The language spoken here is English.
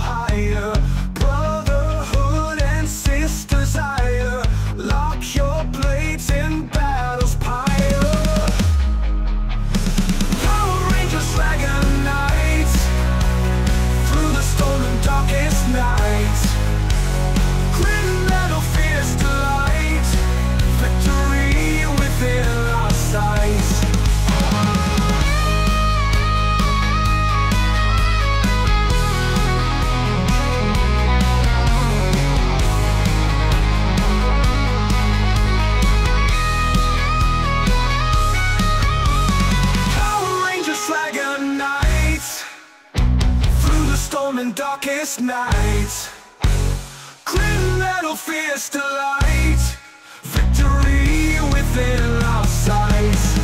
higher. and darkest nights Criminal metal, fierce delight. Victory within our sights